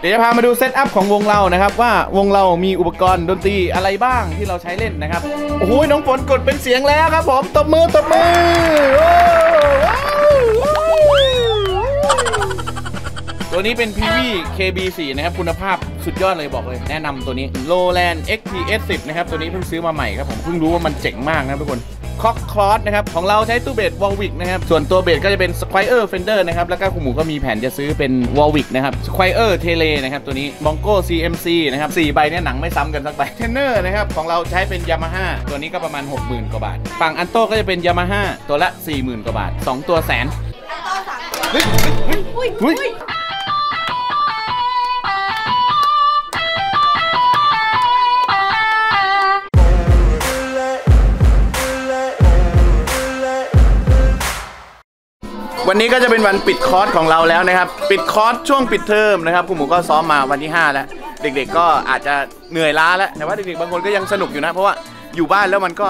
เดี๋ยวจะพามาดูเซตอัพของวงเรานะครับ ว่าวงเรามีอุปกรณ์ดนตรีอะไรบ้างที่เราใช้เล่นนะครับ โอ้โหน้องฝนกดเป็นเสียงแล้วครับผมตบมือตบมือตัวนี้เป็น PV KB4 นะครับ คุณภาพสุดยอดเลยบอกเลย แนะนำตัวนี้ Lowland XPS 10 นะครับ ตัวนี้เพิ่งซื้อมาใหม่ครับผมเพิ่งรู้ว่ามันเจ๋งมากนะทุกคน คอกคลอสนะครับของเราใช้ตู้เบสวอลวิกนะครับส่วนตัวเบสก็จะเป็น Squire Fender นะครับแล้วก็คุณหมูก็มีแผนจะซื้อเป็นวอลวิกนะครับ Squire Tele นะครับตัวนี้ Mongo CMC นะครับ4ใบเนี่ยหนังไม่ซ้ำกันสักใบเทนเนอร์นะครับของเราใช้เป็น Yamaha ตัวนี้ก็ประมาณ 60,000กว่าบาท ฝั่ง alto ก็จะเป็น Yamaha ตัวละ40,000กว่าบาท 2 ตัวแสนเฮ้ยเฮ้ยเฮ้ย วันนี้ก็จะเป็นวันปิดคอร์สของเราแล้วนะครับ ปิดคอร์สช่วงปิดเทอมนะครับคุณหมูก็ซ้อมมาวันที่ 5 แล้ว เด็กๆก็อาจจะเหนื่อยล้าแล้ว แต่ว่าเด็กๆบางคนก็ยังสนุกอยู่นะ เพราะว่าอยู่บ้านแล้วมันก็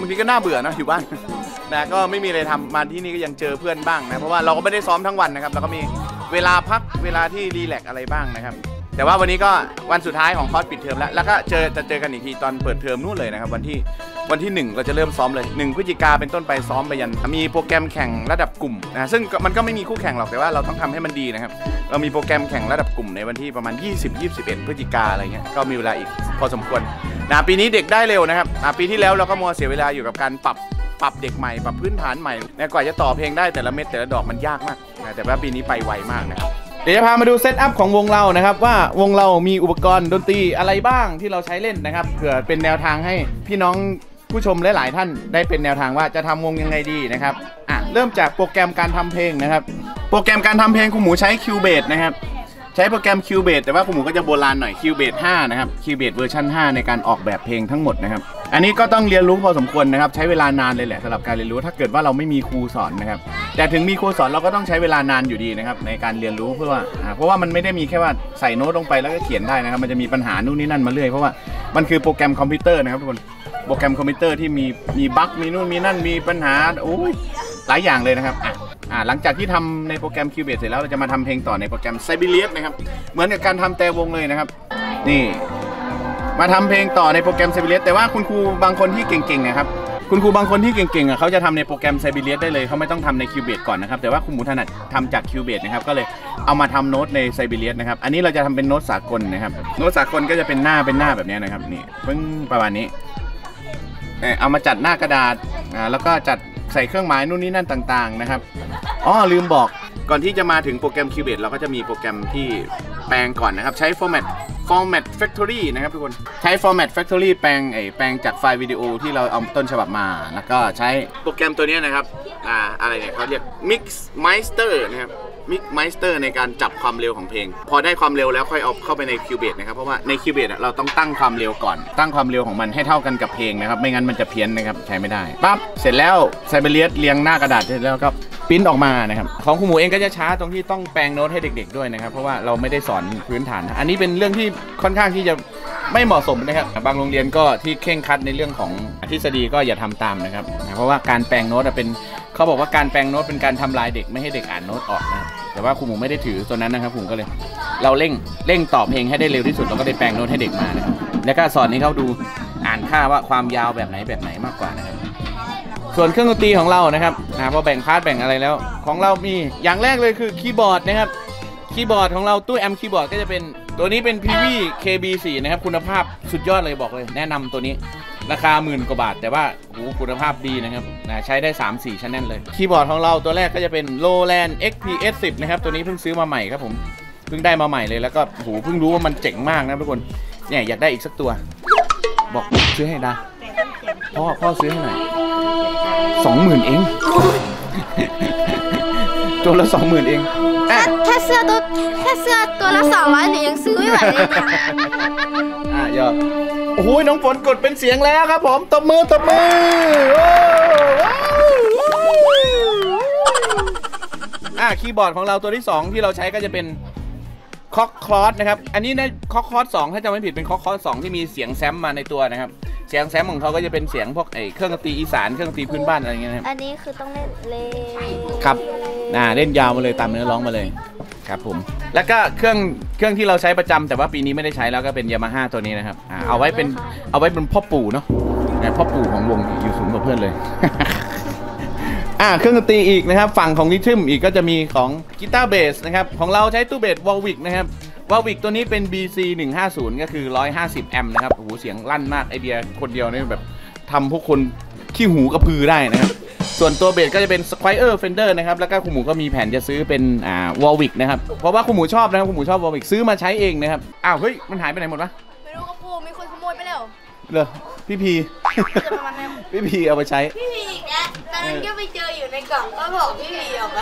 บางทีก็น่าเบื่อนะอยู่บ้านนะก็ไม่มีอะไรทำมาที่นี่ก็ยังเจอเพื่อนบ้างนะเพราะว่าเราก็ไม่ได้ซ้อมทั้งวันนะครับเราก็มีเวลาพักเวลาที่รีแลกอะไรบ้างนะครับ แต่ว่าวันนี้ก็วันสุดท้ายของคอร์สปิดเทอมแล้ว แล้วก็เจอจะเจอกันอีกทีตอนเปิดเทอมนู่นเลยนะครับวันที่วันที่ 1 เราจะเริ่มซ้อมเลย1พฤศจิกาเป็นต้นไปซ้อมไปยัน มีโปรแกรมแข่งระดับกลุ่มนะซึ่งมันก็ไม่มีคู่แข่งหรอกแต่ว่าเราต้องทำให้มันดีนะครับ เรามีโปรแกรมแข่งระดับกลุ่มในวันที่ประมาณ 20 21พฤศจิกาอะไรเงี้ยก็มีเวลาอีกพอสมควรนะปีนี้เด็กได้เร็วนะครับอะปีที่แล้วเราก็มัวเสียเวลาอยู่กับการปรับปรับเด็กใหม่ปรับพื้นฐานใหม่นะกว่าจะต่อเพลงได้แต่ละเม็ดแต่ละดอกมันยากมากนะแต่ว่าปีนี้ไปไวมากนะครับ ดี๋ยวจะพามาดูเซตอัพของวงเรานะครับ ว่าวงเรามีอุปกรณ์ดนตรีอะไรบ้างที่เราใช้เล่นนะครับเผื่อเป็นแนวทางให้พี่น้องผู้ชมหลายๆท่านได้เป็นแนวทางว่าจะทำวงยังไงดีนะครับอะเริ่มจากโปรแกรมการทำเพลงนะครับ โปรแกรมการทำเพลงคุณหมูใช้ Cubase นะครับใช้โปรแกรม Cubase แต่ว่าคุณหมูก็จะโบราณหน่อย Cubase 5 นะครับ Cubase เวอร์ชัน5 ในการออกแบบเพลงทั้งหมดนะครับ อันนี้ก็ต้องเรียนรู้พอสมควรนะครับ ใช้เวลานานเลยแหละสำหรับการเรียนรู้ถ้าเกิดว่าเราไม่มีครูสอนนะครับ แต่ถึงมีครูสอนเราก็ต้องใช้เวลานานอยู่ดีนะครับ ในการเรียนรู้เพื่อว่าอ่าเพราะว่ามันไม่ได้มีแค่ว่าใส่โน้ตลงไปแล้วก็เขียนได้นะครับ มันจะมีปัญหานู่นนี่นั่นมาเรื่อยเพราะว่ามันคือโปรแกรมคอมพิวเตอร์นะครับทุกคนโปรแกรมคอมพิวเตอร์ที่มีมีบั๊กมีนู่นมีนั่นมีปัญหาโอ้ยหลายอย่างเลยนะครับอะอ่าหลังจากที่ทำในโปรแกรม Cubase เสร็จแล้วเราจะมาทำเพลงต่อในโปรแกรม Sibelius นะครับเหมือนกับการทำแต่วงเลยนะครับ นี่ มาทำเพลงต่อในโปรแกรม Sibelius แต่ว่าคุณครูบางคนที่เก่งๆนะครับคุณครูบางคนที่เก่งๆอะเขาจะทำในโปรแกรม Sibelius ได้เลยเขาไม่ต้องทำใน Cubase ก่อนนะครับแต่ว่าคุณหมูถนัดทำจาก Cubase นะครับก็เลยเอามาทำโน้ตใน Sibelius นะครับอันนี้เราจะทำเป็นโน้ตสากลนะครับโน้ตสากลก็จะเป็นหน้าเป็นหน้าแบบนี้นะครับนี่เพิ่งประมาณนี้เออเอามาจัดหน้ากระดาษอ่าแล้วก็จัดใส่เครื่องหมายนู่นนี่นั่นต่างๆนะครับอ๋อลืมบอกก่อนที่จะมาถึงโปรแกรม Cubase เราก็จะมีโปรแกรมที่แปลงก่อนนะครับใช้ format format factory นะครับทุกคน ใช้ format factory แปลงไอแปลงจากไฟล์วิดีโอที่เราเอาต้นฉบับมา แล้วก็ใช้โปรแกรมตัวนี้นะครับ อ่า อะไรเนี่ยเขาเรียก mix meister นะครับ MixMeister ในการจับความเร็วของเพลง พอได้ความเร็วแล้วค่อยเอาเข้าไปใน Cubase นะครับ เพราะว่าใน Cubase อะเราต้องตั้งความเร็วก่อน ตั้งความเร็วของมันให้เท่ากันกับเพลงนะครับ ไม่งั้นมันจะเพี้ยนนะครับใช้ไม่ได้ปั๊บเสร็จแล้ว Sibelius เรียงหน้ากระดาษเสร็จแล้วก็ปริ้นออกมานะครับของคุณหมูเองก็จะช้าตรงที่ต้องแปลงโน้ตให้เด็ก ๆ ด้วยนะครับ เพราะว่าเราไม่ได้สอนพื้นฐาน อันนี้เป็นเรื่องที่ค่อนข้างที่จะไม่เหมาะสมนะครับ บางโรงเรียนก็ที่เคร่งครัดในเรื่องของทฤษฎีก็อย่าทำตามนะครับ เพราะว่าการแปลงโน้ตเป็นเขาบอกว่าการแปลงโน้ตเป็นการทำลายเด็กไม่ให้เด็กอ่านโน้ตออกนะครับ แต่ว่าครูหมูไม่ได้ถือตัวนั้นนะครับครูหมูก็เลย เราเร่งเร่งต่อเพลงให้ได้เร็วที่สุดเราก็ได้แปลงโน้ตให้เด็กมานะครับแล้วก็สอนให้เขาดูอ่านค่าว่าความยาวแบบไหนแบบไหนมากกว่านะครับ ส่วนเครื่องดนตรีของเรานะครับอ่าพอแบ่ง part แบ่งอะไรแล้ว ของเรามีอย่างแรกเลยคือคีย์บอร์ดนะครับคีย์บอร์ดของเราตู้แอมป์คีย์บอร์ดก็จะเป็นตัวนี้เป็น Peavey KB4 นะครับคุณภาพสุดยอดเลยบอกเลย แนะนำตัวนี้ ราคาหมื่นกว่าบาท แต่ว่าโหคุณภาพดีนะครับนะใช้ได้ 3 4ชั้นแน่นเลย คีย์บอร์ดของเราตัวแรกก็จะเป็น Lowland XPS 10นะครับ ตัวนี้เพิ่งซื้อมาใหม่ครับผมเพิ่งได้มาใหม่เลยแล้วก็โหเพิ่งรู้ว่ามันเจ๋งมากนะทุกคนเนี่ยอยากได้อีกสักตัว บอกซื้อให้ดาพ่อพ่อซื้อให้หน่อยสองหมื่นเองตัวละสองหมื่นเองอะ แค่เสื้อตัวแค่เสื้อตัวละสองร้อยหนูยังซื้อไม่ไหวเลยเนี่ย อะยอด โอ้ยน้องฝนกดเป็นเสียงแล้วครับผมตบมือตบมืออ่าวอะคีย์บอร์ดของเราตัวที่ 2 ที่เราใช้ก็จะเป็นคอกคลอสนะครับ อันนี้ในคอกคลอสสองถ้าจำไม่ผิดเป็นคอกคลอสสองที่มีเสียงแซมมาในตัวนะครับ เสียงแซมของเขาก็จะเป็นเสียงพวกไอ้เครื่องดนตรีอีสานเครื่องดนตรีพื้นบ้านอะไรอย่างเงี้ยนะครับอันนี้คือต้องเล่นเลครับอ่าเล่นยาวมาเลยตามเนื้อร้องมาเลยครับผมแล้วก็เครื่องเครื่องที่เราใช้ประจำแต่ว่าปีนี้ไม่ได้ใช้แล้วก็เป็นยามาฮ่าตัวนี้นะครับอ่าเอาไว้เป็นเอาไว้เป็นพ่อปู่เนาะอ่าพ่อปู่ของวงอยู่สูงกว่าเพื่อนเลย อ่าเครื่องดนตรีอีกนะครับ ฝั่งของ rhythm อีกก็จะมีของกีตาร์เบสนะครับของเราใช้ตู้เบส Warwick นะครับ Warwick ตัวนี้เป็น BC 150ก็คือ 150 แอมป์นะครับโอ้โหเสียงลั่นมากไอเดียคนเดียวเนี่ยแบบทำพวกคนขี้หูกระพือได้นะครับ ส่วนตัวเบสก็จะเป็น Squire Fender นะครับ แล้วก็คุณหมูก็มีแผนจะซื้อเป็นอ่าวอลวิกนะครับ เพราะว่าคุณหมูชอบนะครับคุณหมูชอบวอลวิกซื้อมาใช้เองนะครับ อ้าว เฮ้ย มันหายไปไหนหมดวะไม่รู้ครับครูมีคนขโมยไปแล้วเหรอพี่พีจะประมาณนั้นพี่พีเอาไปใช้ พี่พีอีกแล้วตอนนั้นก็ไปเจออยู่ในกล่องก็บอกพี่พีเอาไป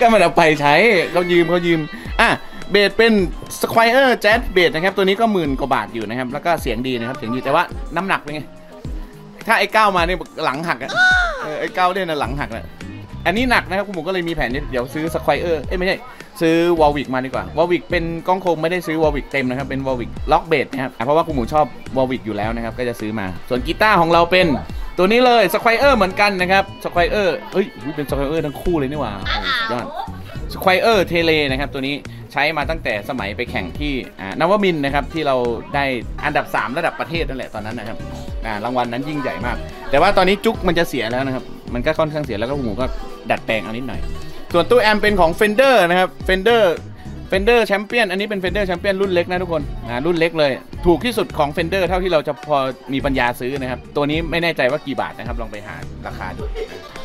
ก็มันเอาไปใช้เขายืมเขายืมอะ เบสเป็น Squire Jazz เบสนะครับ ตัวนี้ก็หมื่นกว่าบาทอยู่นะครับ แล้วก็เสียงดีนะครับ เสียงดีแต่ว่าน้ำหนักเป็นไง ถ้าไอ้เก้ามาเนี่ยหลังหักอะเออไอ้เก้าเนี่ยนะหลังหักอะอันนี้หนักนะครับคุณหมูก็เลยมีแผนเดี๋ยวซื้อ Squire เอ้ยไม่ใช่ ซื้อ Warwick มาดีกว่า Warwick เป็นกล้องโคมไม่ได้ซื้อ Warwick เต็มนะครับ เป็น Warwick RockBass นะครับ เพราะว่าคุณหมูชอบ Warwick อยู่แล้วนะครับ ก็จะซื้อมา ส่วนกีตาร์ของเราเป็นตัวนี้เลย Squire เหมือนกันนะครับ Squier เอ้ยอุ๊ยเป็น Squier ทั้งคู่เลยนี่หว่าโอ้โหสุดยอด Squier Tele นะครับตัวนี้ใช้มาตั้งแต่สมัยไปแข่งที่อ่านวมินนะครับที่เราได้อันดับ 3 ระดับประเทศนั่นแหละตอนนั้นนะครับรางวัลนั้นยิ่งใหญ่มาก แต่ว่าตอนนี้จุกมันจะเสียแล้วนะครับ มันก็ค่อนข้างเสียแล้วก็หมูก็ดัดแปลงเอานิดหน่อย ส่วนตู้แอมเป็นของ Fender นะครับ Fender Fender Champion อันนี้เป็น Fender Champion รุ่นเล็กนะทุกคนรุ่นเล็กเลย ถูกที่สุดของ Fender เท่าที่เราจะพอมีปัญญาซื้อนะครับ ตัวนี้ไม่แน่ใจว่ากี่บาทนะครับลองไปหาราคาดู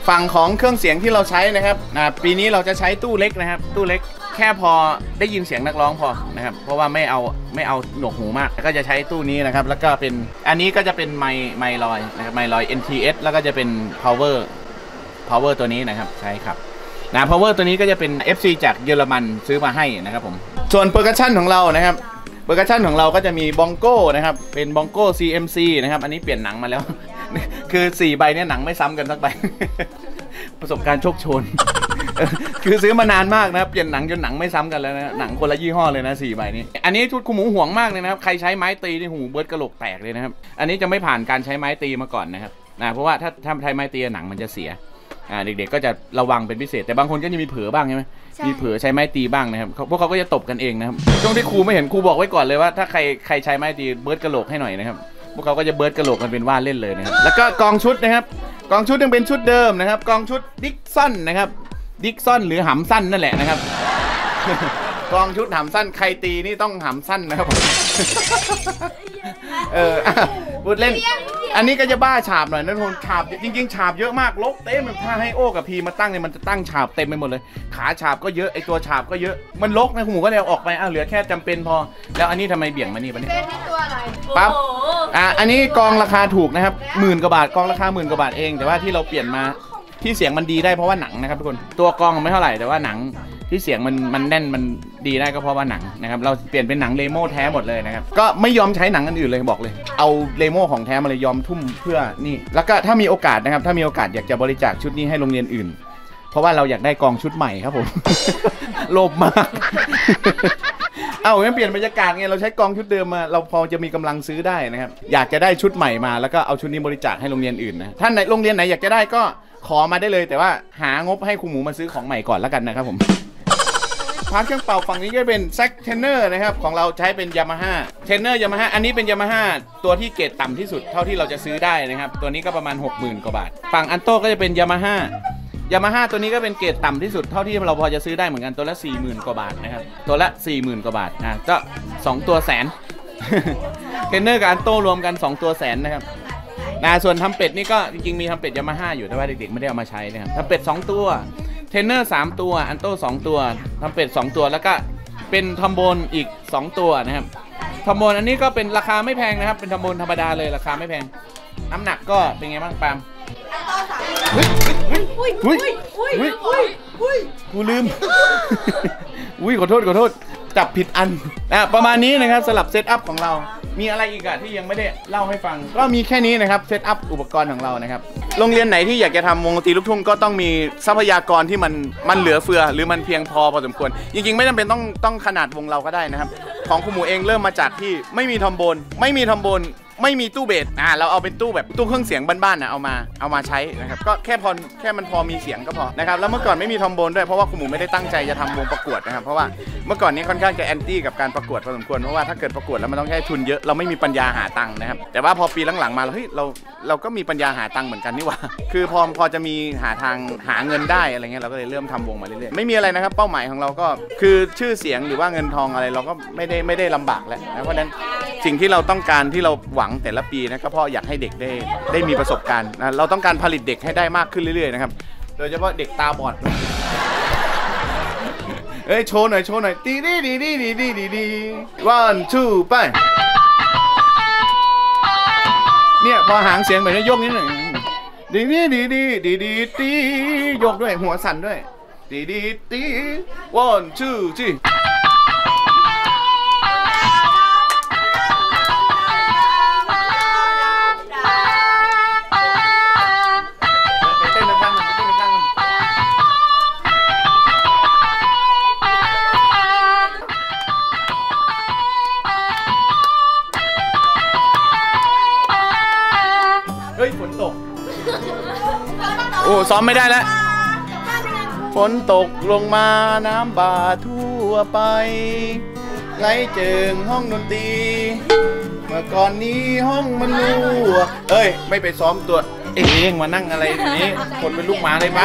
ฝั่งของเครื่องเสียงที่เราใช้นะครับอ่าปีนี้เราจะใช้ตู้เล็กนะครับ ตู้เล็กแค่พอได้ยินเสียงนักร้องพอนะครับ เพราะว่าไม่เอาไม่เอาหนวกหูมากแล้วก็จะใช้ตู้นี้นะครับ แล้วก็เป็นอันนี้ก็จะเป็นไมค์ไมค์ลอยนะครับไมค์ลอย NTS แล้วก็จะเป็น power power ตัวนี้นะครับใช่ครับนะ power ตัวนี้ก็จะเป็น FC จากเยอรมันซื้อมาให้นะครับผมส่วน percussion ของเรานะครับ percussion ของเราก็จะมีบองโก้นะครับเป็นบองโก้ CMC นะครับอันนี้เปลี่ยนหนังมาแล้ว คือ4ใบเนี่ยหนังไม่ซ้ำกันสักใบ ประสบการณ์โชคโชนเออคือซื้อมานานมากนะครับเปลี่ยนหนังจนหนังไม่ซ้ำกันแล้วนะหนังคนละยี่ห้อเลยนะสี่ใบนี้ อันนี้ชุดคุณหมูห่วงมากเลยนะครับ ใครใช้ไม้ตีนี่หูเบิร์ดกระโหลกแตกเลยนะครับ อันนี้จะไม่ผ่านการใช้ไม้ตีมาก่อนนะครับนะเพราะว่าถ้าถ้าใช้ไม้ตีหนังมันจะเสียอ่าเด็กๆก็จะระวังเป็นพิเศษ แต่บางคนก็จะมีเผลอบ้างใช่ไหมใช่มีเผลอใช้ไม้ตีบ้างนะครับเขาพวกเขาก็จะตบกันเองนะครับช่วงที่ครูไม่เห็นครูบอกไว้ก่อนเลยว่าถ้าใครใครใช้ไม้ตีเบิร์ดกระโหลกให้หน่อยนะครับ พวกเขาก็จะเบิร์ดกระโหลกกันเป็นว่าเล่นเลยนะครับ แล้วก็กองชุดนะครับ กองชุดยังเป็นชุดเดิมนะครับ กองชุดดิกซอนนะครับ ดิกซอนหรือหำสั้นนั่นแหละนะครับ กองชุดหำสั้นใครตีนี่ต้องหำสั้นนะครับผม เออพูดเล่น อันนี้ก็จะบ้าฉาบหน่อยนะทุกคนฉาบจริง ๆ ฉาบเยอะมากลกเต็มถ้าให้โอ้กับพีมาตั้งเนี่ยมันจะตั้งฉาบเต็มไปหมดเลย ขาฉาบก็เยอะไอตัวฉาบก็เยอะมันลกนะคุณหมูก็เลยเอาออกไปอ้าวเหลือแค่จำเป็นพอ แล้วอันนี้ทำไมเบี่ยงมานี่ปะเนี่ย เป็นที่ตัวอะไรปั๊บ อะ อันนี้กองราคาถูกนะครับหมื่นกว่าบาท กองราคาหมื่นกว่าบาทเอง แต่ว่าที่เราเปลี่ยนมาที่เสียงมันดีได้เพราะว่าหนังนะครับทุกคน ตัวกองไม่เท่าไหร่แต่ว่าหนัง ที่เสียงมันมันแน่นมันดีได้ก็เพราะว่าหนังนะครับเราเปลี่ยนเป็นหนังเลโม่แท้หมดเลยนะครับก็ไม่ยอมใช้หนังอันอื่นเลยบอกเลย เอาเลโม่ของแท้มาเลยยอมทุ่มเพื่อนี่ แล้วก็ถ้ามีโอกาสนะครับ ถ้ามีโอกาสอยากจะบริจาคชุดนี้ให้โรงเรียนอื่น เพราะว่าเราอยากได้กองชุดใหม่ครับผมโลภมากเอางั้นเปลี่ยนบรรยากาศไงเราใช้กองชุดเดิมมาเราพอจะมีกำลังซื้อได้นะครับอยากจะได้ชุดใหม่มาแล้วก็เอาชุดนี้บริจาคให้โรงเรียนอื่นนะท่านไหนโรงเรียนไหนอยากจะได้ก็ขอมาได้เลย แต่ว่าหางบให้ครูหมูมาซื้อของใหม่ก่อนแล้วกันนะครับผม part เครื่องเป่าฝั่งนี้ก็เป็นแซกเทนเนอร์นะครับของเราใช้เป็นยามาฮ่าเทนเนอร์ยามาฮ่าอันนี้เป็นยามาฮ่าตัวที่เกรดต่ำที่สุดเท่าที่เราจะซื้อได้นะครับ ตัวนี้ก็ประมาณ 60,000 กว่าบาท ฝั่ง alto ก็จะเป็นยามาฮ่ายามาฮ่าตัวนี้ก็เป็นเกรดต่ำที่สุดเท่าที่เราพอจะซื้อได้เหมือนกันตัวละ 40,000 กว่าบาทนะครับตัวละ 40,000 กว่าบาทอะก็ 2 ตัวแสนเทนเนอร์กับ alto รวมกัน 2 ตัวแสนนะครับนะส่วนทรัมเป็ตนี่ก็จริงๆมีทรัมเป็ตยามาฮ่าอยู่แต่ว่าเด็กๆไม่ได้เอามาใช้นะครับทรัมเป็ต 2 ตัว เทรนเนอร์ 3 ตัว alto 2ตัวทรัมเป็ต 2 ตัว แล้วก็เป็นทรอมโบนอีก 2 ตัวนะครับทรอมโบนอันนี้ก็เป็นราคาไม่แพงนะครับ เป็นทรอมโบนธรรมดาเลยราคาไม่แพง น้ำหนักก็เป็นไงบ้างปาล์มเฮ้ยเฮ้ยเฮ้ยเฮ้ยเฮ้ยเฮ้ยกูลืม อุ้ยขอโทษขอโทษจับผิดอันอะประมาณนี้นะครับสำหรับ setup ของเรา มีอะไรอีกอะที่ยังไม่ได้เล่าให้ฟัง ก็มีแค่นี้นะครับ setup อุปกรณ์ของเรานะครับโรงเรียนไหนที่อยากจะทำวงดนตรีลูกทุ่งก็ต้องมีทรัพยากรที่มันมันเหลือเฟือ หรือมันเพียงพอพอสมควร จริงๆ ไม่จำเป็นต้องต้องขนาดวงเราก็ได้นะครับ ของครูหมูเองเริ่มมาจากที่ไม่มีทรอมโบนไม่มีทรอมโบน ไม่มีตู้เบสอ่าเราเอาเป็นตู้แบบตู้เครื่องเสียงบ้านๆนะเอามาเอามาใช้นะครับก็แค่พอแค่มันพอมีเสียงก็พอนะครับแล้วเมื่อก่อนไม่มีทรอมโบนด้วยเพราะว่าครูหมูไม่ได้ตั้งใจจะทำวงประกวดนะครับเพราะว่าเมื่อก่อนนี้ค่อนข้างจะ anti กับการประกวดพอสมควรเพราะว่าถ้าเกิดประกวดแล้วมันต้องใช้ทุนเยอะเราไม่มีปัญญาหาตังค์นะครับแต่ว่าพอปีหลังๆมาเราเฮ้ยเราเราก็มีปัญญาหาตังค์เหมือนกันนี่หว่าคือพอพอจะมีหาทางหาเงินได้อะไรเงี้ยเราก็เลยเริ่มทำวงมาเรื่อยๆไม่มีอะไรนะครับ เป้าหมายของเราก็คือชื่อเสียงหรือว่าเงินทองอะไรเราก็ไม่ได้ไม่ได้ลำบากแล้วนะเพราะนั้น สิ่งที่เราต้องการที่เราหวังแต่ละปีนะก็เพราะอยากให้เด็กได้ได้มีประสบการณ์นะเราต้องการผลิตเด็กให้ได้มากขึ้นเรื่อยๆนะครับโดยเฉพาะเด็กตาบอดเอ้ยโชว์หน่อยโชว์หน่อยดีดีดีดีดีดีดีดี one two ไปเนี่ยพอหางเสียงแบบนี้โยกนิดหนึ่งดีดีดีดีดีดีดีโยกด้วยหัวสั่นด้วยดีดีดี one two three ได้แล้วฝนตกลงมาน้ำบาทั่วไปไหลเจิงห้องดนตรีเมื่อก่อนนี้ห้องมันรั่วเอ้ย ไม่ไปซ้อมตัว เองมานั่งอะไรอย่างนี้ คนเป็นลูกหมาเลยไป